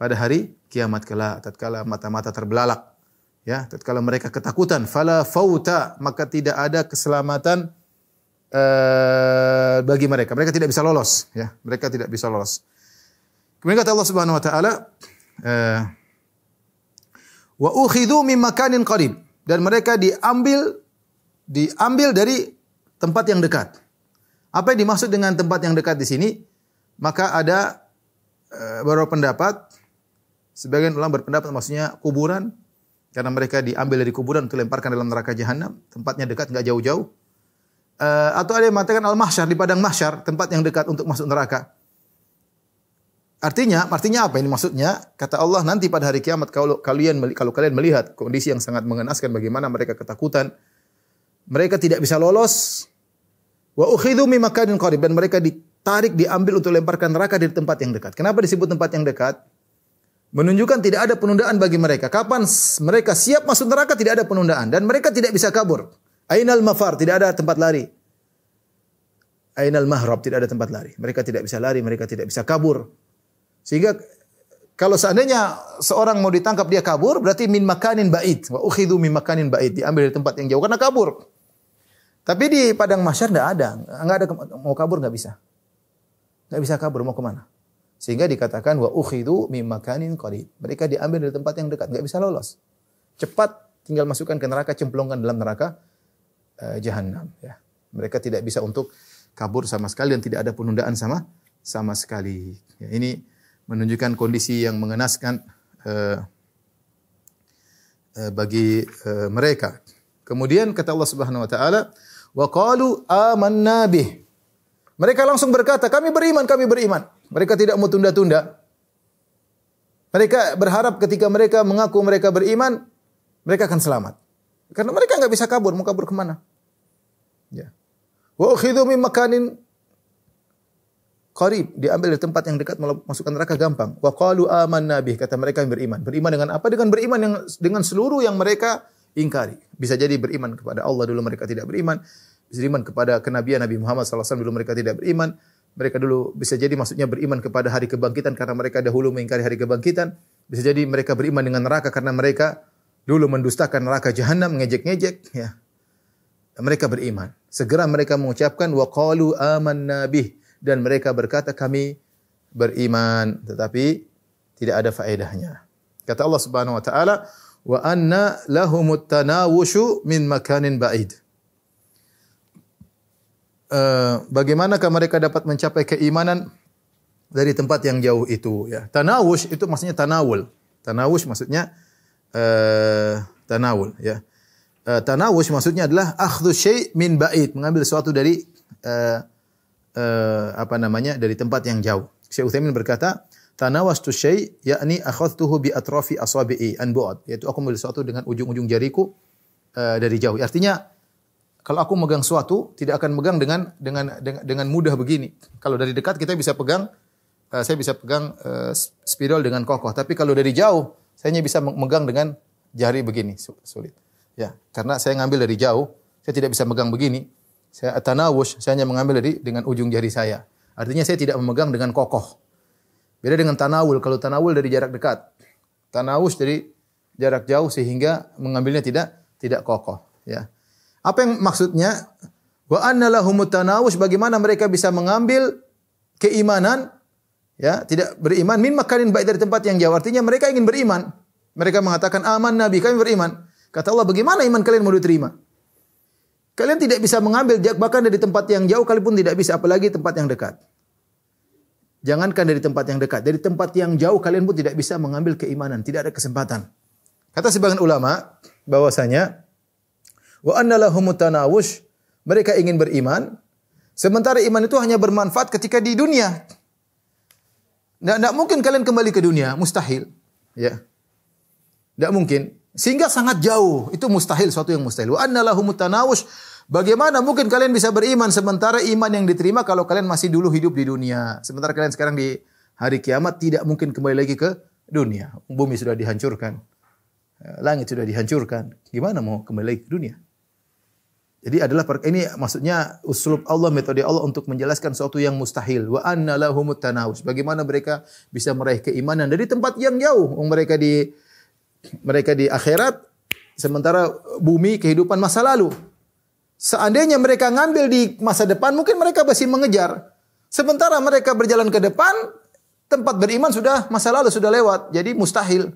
pada hari kiamat kelak tatkala mata-mata terbelalak ya tatkala mereka ketakutan fala fauta maka tidak ada keselamatan uh, bagi mereka mereka tidak bisa lolos ya mereka tidak bisa lolos kemudian kata Allah Subhanahu wa taala uh, Wa ukhidhu min makanin qarib dan mereka diambil diambil dari tempat yang dekat. Apa yang dimaksud dengan tempat yang dekat di sini? Maka ada e, beberapa pendapat sebagian ulama berpendapat maksudnya kuburan karena mereka diambil dari kuburan untuk lemparkan dalam neraka jahanam, tempatnya dekat nggak jauh-jauh. E, atau ada yang mengatakan al-mahsyar di padang mahsyar, tempat yang dekat untuk masuk neraka. Artinya, artinya apa ini maksudnya? Kata Allah nanti pada hari kiamat kalau kalian kalau kalian melihat kondisi yang sangat mengenaskan bagaimana mereka ketakutan, mereka tidak bisa lolos. Wa ukhidhu min makanin qarib dan mereka ditarik diambil untuk lemparkan neraka dari tempat yang dekat. Kenapa disebut tempat yang dekat? Menunjukkan tidak ada penundaan bagi mereka. Kapan mereka siap masuk neraka tidak ada penundaan dan mereka tidak bisa kabur. Ainal mafar, tidak ada tempat lari. Ainal mahrab, tidak ada tempat lari. Mereka tidak bisa lari, mereka tidak bisa kabur. Sehingga kalau seandainya seorang mau ditangkap dia kabur, berarti min makanin bait. Wa ukhidhu min makanin bait. Diambil dari tempat yang jauh karena kabur. Tapi di padang mahsyar enggak ada. Enggak ada mau kabur enggak bisa. Enggak bisa kabur mau ke mana. Sehingga dikatakan wa ukhidhu min makanin qarib. Mereka diambil dari tempat yang dekat, enggak bisa lolos. Cepat tinggal masukkan ke neraka, cemplungkan dalam neraka uh, jahanam ya. Mereka tidak bisa untuk kabur sama sekali dan tidak ada penundaan sama sama sekali. Ya, ini menunjukkan kondisi yang mengenaskan uh, uh, bagi uh, mereka. Kemudian kata Allah Subhanahu wa taala, "Wa qalu amanna bih." Mereka langsung berkata, "Kami beriman, kami beriman." Mereka tidak mau tunda-tunda. Mereka berharap ketika mereka mengaku mereka beriman, mereka akan selamat. Karena mereka nggak bisa kabur, mau kabur ke mana? Ya. Wa ukhidhu min makanin qarib, diambil dari tempat yang dekat masukkan neraka gampang. Wa qalu amanna bih, kata mereka yang beriman. Beriman dengan apa? Dengan beriman yang dengan seluruh yang mereka ingkari. Bisa jadi beriman kepada Allah dulu mereka tidak beriman, bisa beriman kepada kenabian Nabi Muhammad SAW dulu mereka tidak beriman. Mereka dulu bisa jadi maksudnya beriman kepada hari kebangkitan karena mereka dahulu mengingkari hari kebangkitan. Bisa jadi mereka beriman dengan neraka karena mereka dulu mendustakan neraka jahanam, ngejek-ngejek, ya. Mereka beriman. Segera mereka mengucapkan wa qalu amanna bih dan mereka berkata kami beriman tetapi tidak ada faedahnya. Kata Allah Subhanahu wa taala, "Wa anna lahumut tanawushu min makanin ba'id." Uh, bagaimanakah mereka dapat mencapai keimanan dari tempat yang jauh itu ya. Tanawush itu maksudnya tanawul. Tanawush maksudnya uh, tanawul ya. uh, tanawush maksudnya adalah akhdhu syai' min ba'id, mengambil sesuatu dari uh, uh, apa namanya? dari tempat yang jauh. Syekh Utsaimin berkata, tanawastu syai' yakni akhadtuhu bi atrafi asabi'i an bu'ad, yaitu aku mengambil sesuatu dengan ujung-ujung jariku uh, dari jauh. Artinya kalau aku megang sesuatu tidak akan megang dengan dengan dengan, dengan mudah begini. Kalau dari dekat kita bisa pegang uh, saya bisa pegang uh, spidol dengan kokoh, tapi kalau dari jauh saya hanya bisa megang dengan jari begini sulit. Ya, karena saya ngambil dari jauh, saya tidak bisa megang begini. Saya tanawush, saya hanya mengambil dari dengan ujung jari saya. Artinya saya tidak memegang dengan kokoh. Beda dengan tanawul. Kalau tanawul dari jarak dekat, tanawush dari jarak jauh sehingga mengambilnya tidak tidak kokoh. Ya. Apa yang maksudnya? Wa anna lahumut tanawush bagaimana mereka bisa mengambil keimanan ya, tidak beriman min makanin baik dari tempat yang jauh. Artinya mereka ingin beriman. Mereka mengatakan aman nabi kami beriman. Kata Allah, bagaimana iman kalian mau diterima? Kalian tidak bisa mengambil bahkan dari tempat yang jauh kalian pun tidak bisa apalagi tempat yang dekat. Jangankan dari tempat yang dekat, dari tempat yang jauh kalian pun tidak bisa mengambil keimanan, tidak ada kesempatan. Kata sebagian ulama bahwasanya wa anna lahumut tanawush, mereka ingin beriman, sementara iman itu hanya bermanfaat ketika di dunia. Tidak mungkin kalian kembali ke dunia, mustahil. Ya. Tidak mungkin. Sehingga sangat jauh. Itu mustahil, suatu yang mustahil. Wa anna lahumut tanawush. Bagaimana mungkin kalian bisa beriman sementara iman yang diterima kalau kalian masih dulu hidup di dunia. Sementara kalian sekarang di hari kiamat tidak mungkin kembali lagi ke dunia. Bumi sudah dihancurkan. Langit sudah dihancurkan. Gimana mau kembali lagi ke dunia? Jadi adalah ini maksudnya uslub Allah metode Allah untuk menjelaskan sesuatu yang mustahil. Wa anna lahumut tanawus. Bagaimana mereka bisa meraih keimanan dari tempat yang jauh. Mereka di mereka di akhirat sementara bumi kehidupan masa lalu. Seandainya mereka ngambil di masa depan mungkin mereka masih mengejar. Sementara mereka berjalan ke depan tempat beriman sudah masa lalu sudah lewat. Jadi mustahil.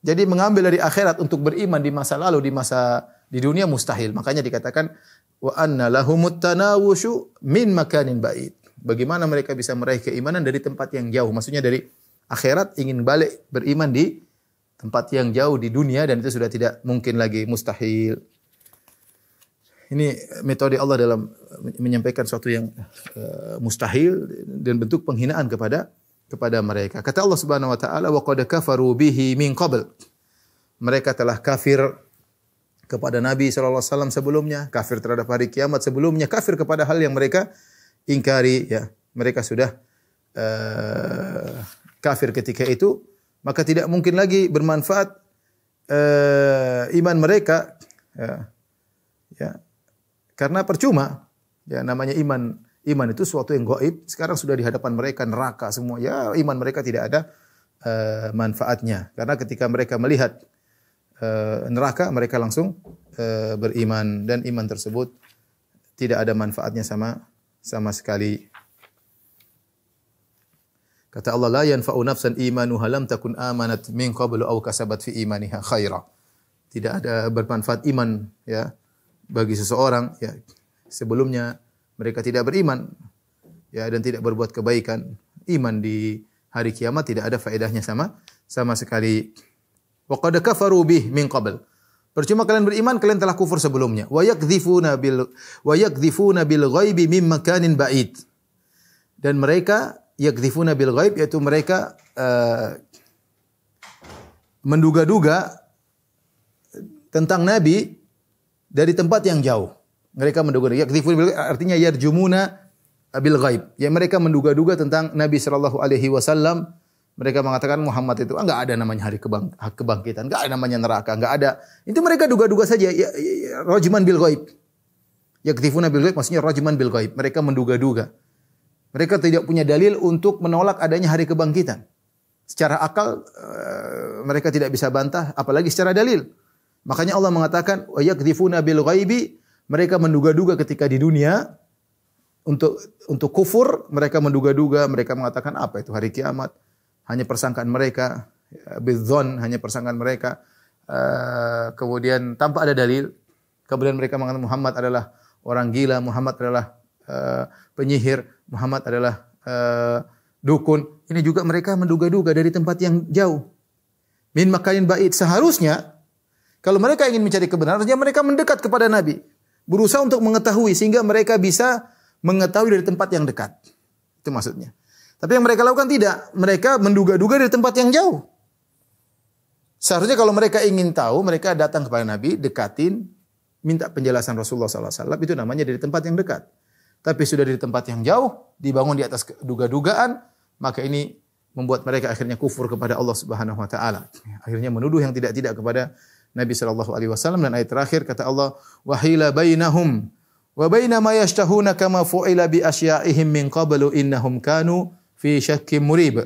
Jadi mengambil dari akhirat untuk beriman di masa lalu di masa di dunia mustahil. Makanya dikatakan wa anna lahumut tanawushu min makanin ba'id. Bagaimana mereka bisa meraih keimanan dari tempat yang jauh? Maksudnya dari akhirat ingin balik beriman di tempat yang jauh di dunia dan itu sudah tidak mungkin lagi mustahil. Ini metode Allah dalam menyampaikan sesuatu yang uh, mustahil dan bentuk penghinaan kepada kepada mereka. Kata Allah Subhanahu wa taala wa qad kafaru bihi min qabl. Mereka telah kafir kepada Nabi SAW sebelumnya, kafir terhadap hari kiamat sebelumnya, kafir kepada hal yang mereka ingkari. Ya, mereka sudah uh, kafir ketika itu, maka tidak mungkin lagi bermanfaat uh, iman mereka. Ya, ya, karena percuma. Ya, namanya iman. Iman itu suatu yang gaib. Sekarang sudah di hadapan mereka neraka semua. Ya, iman mereka tidak ada uh, manfaatnya. Karena ketika mereka melihat uh, neraka mereka langsung uh, beriman dan iman tersebut tidak ada manfaatnya sama sama sekali. Kata Allah la yanfa'u nafsan imanuha lam takun amanat min qablu aw kasabat fi imaniha khaira. Tidak ada bermanfaat iman ya bagi seseorang ya sebelumnya mereka tidak beriman ya dan tidak berbuat kebaikan. Iman di hari kiamat tidak ada faedahnya sama sama sekali. Wa qad kafaru bih min qabl. Percuma kalian beriman, kalian telah kufur sebelumnya. Wa yakdhifuna bil wa yakdhifuna bil ghaibi min makanin ba'id. Dan mereka yakdhifuna bil ghaib yaitu mereka uh, menduga-duga tentang nabi dari tempat yang jauh. Mereka menduga-duga artinya yarjumuna bil ghaib. Ya mereka menduga-duga tentang Nabi sallallahu alaihi wasallam mereka mengatakan Muhammad itu enggak ah, ada namanya hari kebang, kebangkitan, enggak ada namanya neraka, enggak ada. Itu mereka duga-duga saja ya, ya, ya, rajman bil ghaib. Yaktifuna bil ghaib maksudnya rajman bil ghaib. Mereka menduga-duga. Mereka tidak punya dalil untuk menolak adanya hari kebangkitan. Secara akal uh, mereka tidak bisa bantah apalagi secara dalil. Makanya Allah mengatakan wa yaktifuna bil ghaibi mereka menduga-duga ketika di dunia untuk untuk kufur mereka menduga-duga mereka mengatakan apa itu hari kiamat hanya persangkaan mereka, ya, bidzon hanya persangkaan mereka. Uh, kemudian tanpa ada dalil, kemudian mereka mengatakan Muhammad adalah orang gila, Muhammad adalah uh, penyihir, Muhammad adalah uh, dukun. Ini juga mereka menduga-duga dari tempat yang jauh. Min makanin bait seharusnya Kalau mereka ingin mencari kebenaran, mereka mendekat kepada Nabi. Berusaha untuk mengetahui sehingga mereka bisa mengetahui dari tempat yang dekat. Itu maksudnya. Tapi yang mereka lakukan tidak. Mereka menduga-duga dari tempat yang jauh. Seharusnya kalau mereka ingin tahu, mereka datang kepada Nabi, dekatin, minta penjelasan Rasulullah SAW. Itu namanya dari tempat yang dekat. Tapi sudah dari tempat yang jauh, dibangun di atas duga-dugaan, maka ini membuat mereka akhirnya kufur kepada Allah Subhanahu wa taala. Akhirnya menuduh yang tidak-tidak kepada Nabi sallallahu alaihi wasallam dan ayat terakhir kata Allah wahila bainahum wa baina ma yashtahuna kama fu'ila bi asyaihim min qablu innahum kanu fi syakkim murib.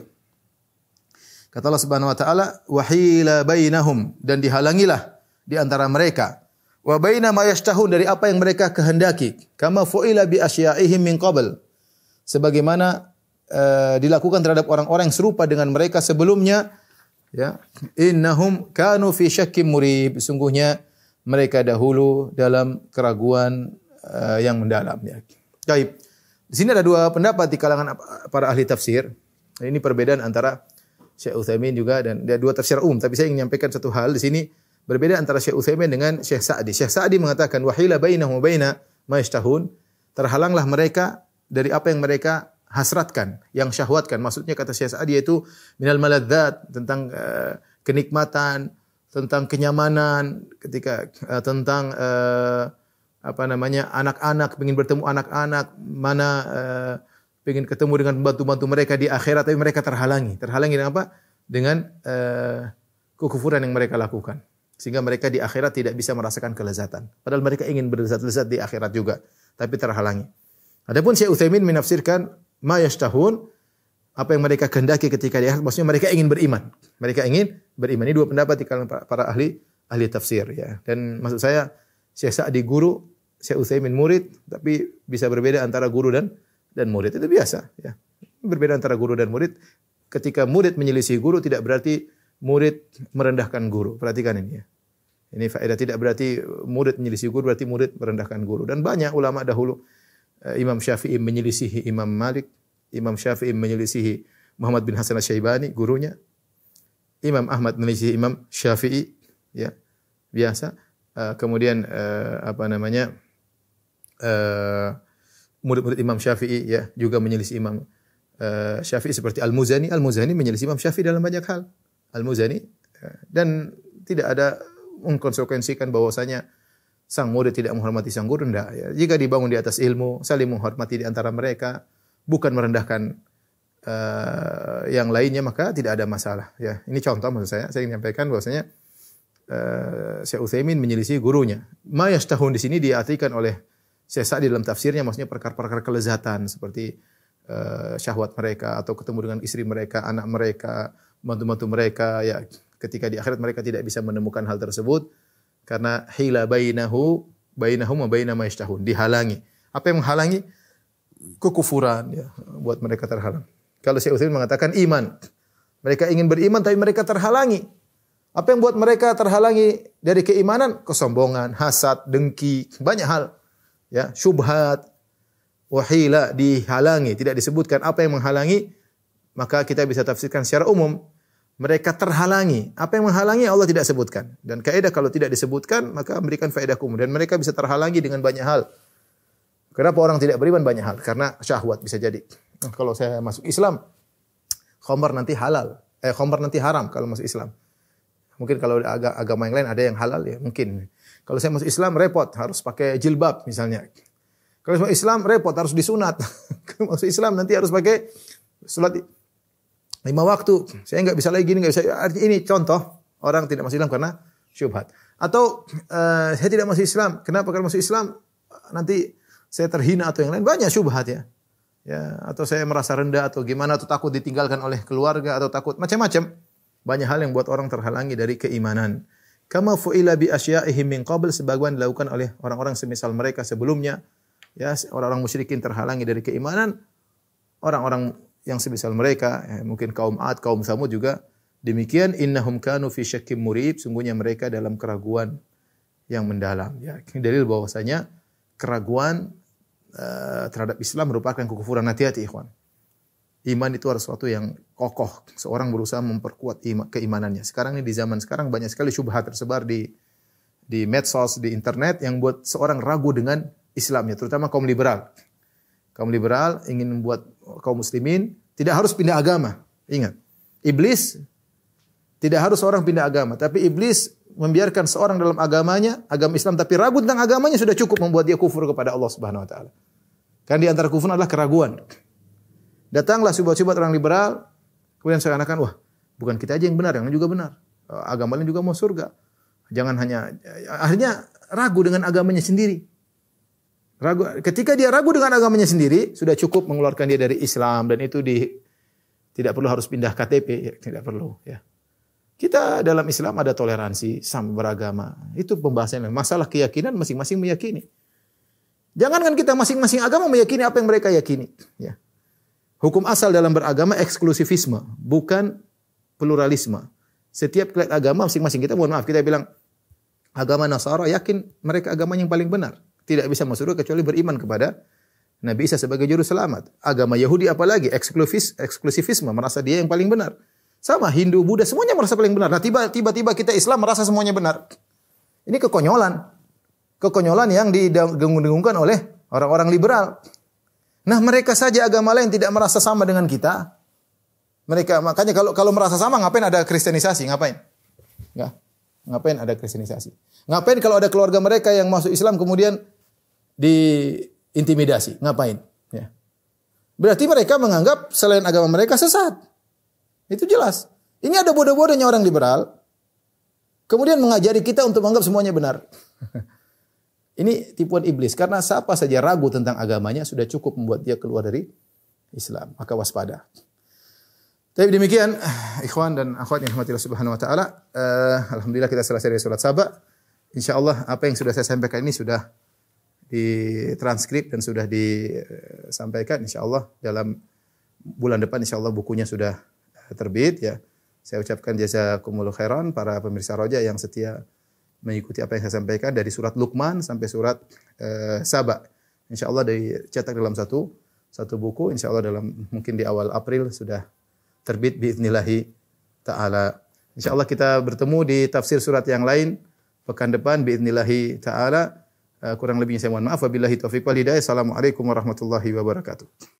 Kata Allah Subhanahu wa taala wahila bainahum dan dihalangilah di antara mereka wa baina ma yashtahun dari apa yang mereka kehendaki kama fu'ila bi asyaihim min qabl sebagaimana uh, dilakukan terhadap orang-orang serupa dengan mereka sebelumnya ya innahum kanu fi syakkim murib sungguhnya mereka dahulu dalam keraguan uh, yang mendalam ya. Baik. Di sini ada dua pendapat di kalangan para ahli tafsir. Ini perbedaan antara Syekh Utsaimin juga dan dia dua tafsir umum, tapi saya ingin menyampaikan satu hal di sini berbeda antara Syekh Utsaimin dengan Syekh Sa'di. Syekh Sa'di mengatakan wahila bainahum baina ma terhalanglah mereka dari apa yang mereka hasratkan, yang syahwatkan. Maksudnya kata Syekh Sa'di yaitu minal maladzat tentang uh, kenikmatan, tentang kenyamanan, ketika uh, tentang uh, apa namanya anak-anak ingin bertemu anak-anak, mana uh, ingin ketemu dengan bantu-bantu mereka di akhirat tapi mereka terhalangi. Terhalangi dengan apa? Dengan uh, kekufuran yang mereka lakukan. Sehingga mereka di akhirat tidak bisa merasakan kelezatan. Padahal mereka ingin berlezat-lezat di akhirat juga, tapi terhalangi. Adapun Syekh Utsaimin menafsirkan ma yashtahun apa yang mereka kehendaki ketika di akhirat maksudnya mereka ingin beriman. Mereka ingin beriman. Ini dua pendapat di kalangan para ahli ahli tafsir ya. Dan maksud saya Syekh Sa'di guru, Syekh Utsaimin murid, tapi bisa berbeda antara guru dan dan murid. Itu biasa ya. Berbeda antara guru dan murid. Ketika murid menyelisih guru tidak berarti murid merendahkan guru. Perhatikan ini ya. Ini faedah tidak berarti murid menyelisih guru berarti murid merendahkan guru. Dan banyak ulama dahulu Imam Syafi'i menyelisihi Imam Malik, Imam Syafi'i menyelisihi Muhammad bin Hasan Asy-Syaibani, gurunya. Imam Ahmad menyelisihi Imam Syafi'i, ya. Biasa. Uh, kemudian uh, apa namanya? murid-murid Imam Syafi'i ya juga menyelisih Imam uh, Syafi'i seperti Al-Muzani. Al-Muzani menyelisih Imam Syafi'i dalam banyak hal. Al-Muzani dan tidak ada mengkonsekuensikan bahwasanya sang murid tidak menghormati sang guru enggak ya. Jika dibangun di atas ilmu, saling menghormati di antara mereka, bukan merendahkan uh, yang lainnya maka tidak ada masalah ya. Ini contoh maksud saya, saya ingin menyampaikan bahwasanya uh, Syekh Utsaimin menyelisih gurunya. Ma tahun di sini diartikan oleh Syekh Sa'di dalam tafsirnya maksudnya perkara-perkara kelezatan seperti uh, syahwat mereka atau ketemu dengan istri mereka, anak mereka, bantu-bantu mereka ya ketika di akhirat mereka tidak bisa menemukan hal tersebut karena hila bainahu bainahum wa baina ma dihalangi. Apa yang menghalangi? Kekufuran ya, buat mereka terhalang. Kalau Syekh Utsaimin mengatakan iman. Mereka ingin beriman tapi mereka terhalangi. Apa yang buat mereka terhalangi dari keimanan? Kesombongan, hasad, dengki, banyak hal. Ya, syubhat, wahila dihalangi, tidak disebutkan apa yang menghalangi, maka kita bisa tafsirkan secara umum mereka terhalangi. Apa yang menghalangi Allah tidak sebutkan. Dan kaidah kalau tidak disebutkan maka memberikan faedah umum dan mereka bisa terhalangi dengan banyak hal. Kenapa orang tidak beriman banyak hal? Karena syahwat bisa jadi. Nah, kalau saya masuk Islam, khamar nanti halal. Eh khamar nanti haram kalau masuk Islam. Mungkin kalau ag agama yang lain ada yang halal ya mungkin. Kalau saya masuk Islam repot harus pakai jilbab misalnya. Kalau masuk Islam repot harus disunat. kalau masuk Islam nanti harus pakai lima waktu. Saya nggak bisa lagi gini, nggak bisa. Ini contoh orang tidak masuk Islam karena syubhat. Atau uh, saya tidak masuk Islam. Kenapa? Karena masuk Islam nanti saya terhina atau yang lain banyak syubhat ya. Ya, atau saya merasa rendah atau gimana atau takut ditinggalkan oleh keluarga atau takut macam-macam. Banyak hal yang buat orang terhalangi dari keimanan. Kama fu'ila bi asyaihim min qabl sebagian dilakukan oleh orang-orang semisal mereka sebelumnya. Ya, orang-orang musyrikin terhalangi dari keimanan. Orang-orang yang sebesar mereka, ya, mungkin kaum Ad, kaum Samud juga demikian innahum kanu fi syakkim murib, sungguhnya mereka dalam keraguan yang mendalam. Ya, dalil bahwasanya keraguan uh, terhadap Islam merupakan kekufuran hati-hati ikhwan. Iman itu harus sesuatu yang kokoh. Seorang berusaha memperkuat iman, keimanannya. Sekarang ini di zaman sekarang banyak sekali syubhat tersebar di di medsos, di internet yang buat seorang ragu dengan Islamnya, terutama kaum liberal. Kaum liberal ingin membuat kaum muslimin tidak harus pindah agama. Ingat, iblis tidak harus orang pindah agama, tapi iblis membiarkan seorang dalam agamanya, agama Islam tapi ragu tentang agamanya sudah cukup membuat dia kufur kepada Allah Subhanahu wa taala. Kan di antara kufur adalah keraguan. Datanglah subhat-subhat orang liberal, kemudian seakan-akan wah, bukan kita aja yang benar, yang juga benar. Agama lain juga mau surga. Jangan hanya akhirnya ragu dengan agamanya sendiri. Ragu ketika dia ragu dengan agamanya sendiri, sudah cukup mengeluarkan dia dari Islam dan itu di tidak perlu harus pindah KTP, ya, tidak perlu ya. Kita dalam Islam ada toleransi, sama beragama. Itu pembahasan masalah keyakinan masing-masing meyakini. Jangankan kita masing-masing agama meyakini apa yang mereka yakini, ya. Hukum asal dalam beragama eksklusivisme, bukan pluralisme. Setiap agama masing-masing kita mohon maaf kita bilang agama Nasara yakin mereka agama yang paling benar. Tidak bisa masuk surga kecuali beriman kepada Nabi Isa sebagai juru selamat. Agama Yahudi apalagi eksklusivisme merasa dia yang paling benar. Sama Hindu, Buddha semuanya merasa paling benar. Nah, tiba-tiba kita Islam merasa semuanya benar. Ini kekonyolan. Kekonyolan yang didengung-dengungkan oleh orang-orang liberal. Nah, mereka saja agama lain tidak merasa sama dengan kita. Mereka makanya kalau kalau merasa sama ngapain ada kristenisasi? Ngapain? Enggak. Ngapain ada kristenisasi? Ngapain kalau ada keluarga mereka yang masuk Islam kemudian diintimidasi? Ngapain? Ya. Berarti mereka menganggap selain agama mereka sesat. Itu jelas. Ini ada bodoh-bodohnya orang liberal. Kemudian mengajari kita untuk menganggap semuanya benar. Ini tipuan iblis. Karena siapa saja ragu tentang agamanya sudah cukup membuat dia keluar dari Islam. Maka waspada. Tapi demikian, ikhwan dan akhwat yang rahmatillah subhanahu wa ta'ala. Uh, Alhamdulillah kita selesai dari surat sabah. Insya Allah apa yang sudah saya sampaikan ini sudah ditranskrip dan sudah disampaikan. Insya Allah dalam bulan depan insya Allah bukunya sudah terbit ya. Saya ucapkan jazakumullah khairan para pemirsa Roja yang setia mengikuti apa yang saya sampaikan dari surat Luqman sampai surat uh, Saba. Insya Allah dicetak dalam satu satu buku. Insya Allah dalam mungkin di awal April sudah terbit biiznillahi taala. Insya Allah kita bertemu di tafsir surat yang lain pekan depan biiznillahi taala. Uh, kurang lebihnya saya mohon maaf. Wabillahi taufiq wal hidayah. Assalamualaikum warahmatullahi wabarakatuh.